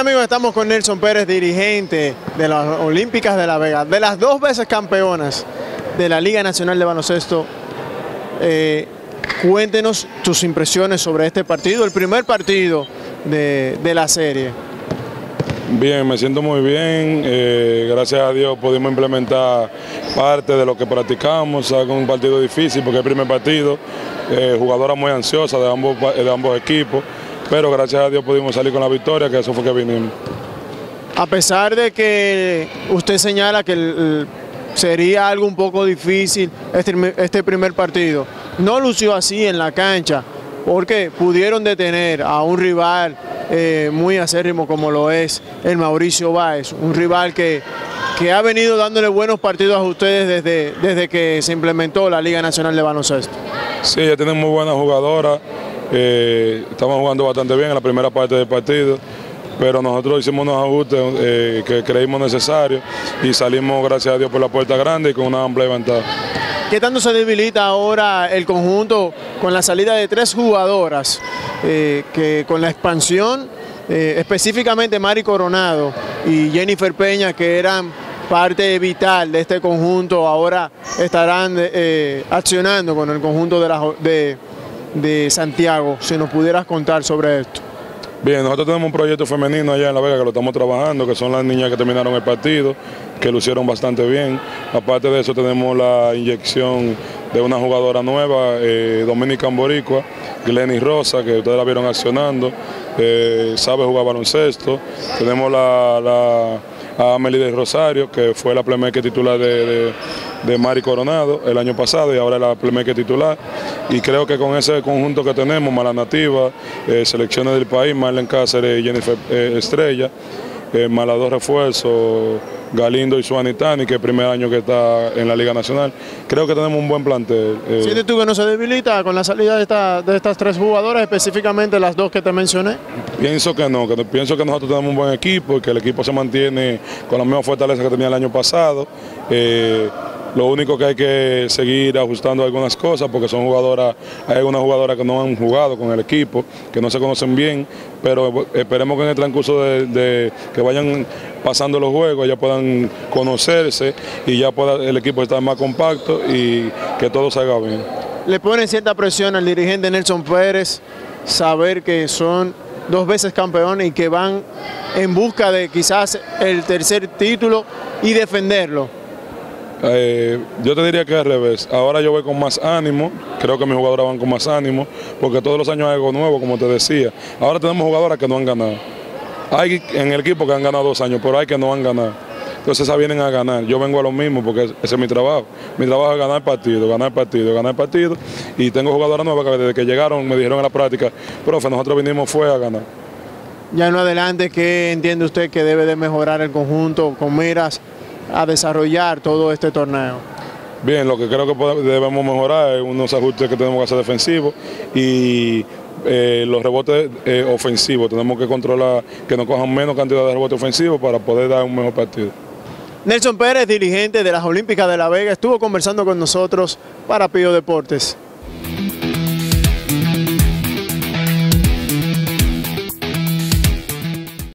Amigos, estamos con Nelson Pérez, dirigente de las Olímpicas de La Vega, de las dos veces campeonas de la Liga Nacional de Baloncesto. Eh, cuéntenos tus impresiones sobre este partido, el primer partido de, la serie. Bien, me siento muy bien. Eh, gracias a Dios pudimos implementar parte de lo que practicamos. Sabes un partido difícil porque es el primer partido. Eh, jugadora muy ansiosa de ambos, de ambos equipos. Pero gracias a Dios pudimos salir con la victoria, que eso fue que vinimos. A pesar de que usted señala que el, sería algo un poco difícil este, este primer partido, no lució así en la cancha porque pudieron detener a un rival eh, muy acérrimo como lo es el Mauricio Báez, un rival que, que ha venido dándole buenos partidos a ustedes desde, desde que se implementó la Liga Nacional de Baloncesto. Sí, ya tienen muy buenas jugadoras, eh, estamos jugando bastante bien en la primera parte del partido, pero nosotros hicimos unos ajustes eh, que creímos necesarios y salimos, gracias a Dios, por la puerta grande y con una amplia ventaja. ¿Qué tanto se debilita ahora el conjunto con la salida de tres jugadoras? Eh, que con la expansión, específicamente Mari Coronado y Jennifer Peña, que eran parte vital de este conjunto, ahora estarán accionando con el conjunto de, la, de, de Santiago. Si nos pudieras contar sobre esto. Bien, nosotros tenemos un proyecto femenino allá en La Vega que lo estamos trabajando, que son las niñas que terminaron el partido, que lo hicieron bastante bien. Aparte de eso tenemos la inyección de una jugadora nueva, eh, Dominican Boricua, Glenny Rosa, que ustedes la vieron accionando, eh, sabe jugar baloncesto. Tenemos la, a Amelie de Rosario, que fue la playmaker titular de, Mari Coronado el año pasado y ahora es la playmaker titular. Y creo que con ese conjunto que tenemos, Mala Nativa, eh, selecciones del país, Marlene Cáceres y Jennifer eh, Estrella, más dos refuerzos, Galindo y Suanitani, que es el primer año que está en la Liga Nacional. Creo que tenemos un buen plantel. Eh. ¿Sientes tú que no se debilita con la salida de, esta, de estas tres jugadoras, específicamente las dos que te mencioné? Pienso que no, que pienso que nosotros tenemos un buen equipo y que el equipo se mantiene con la misma fortaleza que tenía el año pasado. Eh, lo único que hay que seguir ajustando algunas cosas porque son jugadoras, hay algunas jugadoras que no han jugado con el equipo, que no se conocen bien, pero esperemos que en el transcurso de, que vayan pasando los juegos ya puedan conocerse y ya pueda el equipo estar más compacto y que todo salga bien. Le ponen cierta presión al dirigente Nelson Pérez saber que son dos veces campeones y que van en busca de quizás el tercer título y defenderlo. Eh, yo te diría que al revés. Ahora yo voy con más ánimo, creo que mis jugadoras van con más ánimo, porque todos los años hay algo nuevo, como te decía. Ahora tenemos jugadoras que no han ganado. Hay en el equipo que han ganado dos años, pero hay que no han ganado. Entonces esas vienen a ganar. Yo vengo a lo mismo porque ese es mi trabajo. Mi trabajo es ganar partido, ganar partido, ganar partido. Y tengo jugadoras nuevas que desde que llegaron me dijeron en la práctica, profe, nosotros vinimos fue a ganar. Ya en adelante, ¿qué entiende usted que debe de mejorar el conjunto con miras a desarrollar todo este torneo? Bien, lo que creo que debemos mejorar es unos ajustes que tenemos que hacer defensivos y eh, los rebotes eh, ofensivos. Tenemos que controlar que nos cojan menos cantidad de rebotes ofensivos para poder dar un mejor partido. Nelson Pérez, dirigente de las Olímpicas de La Vega, estuvo conversando con nosotros para Pío Deportes.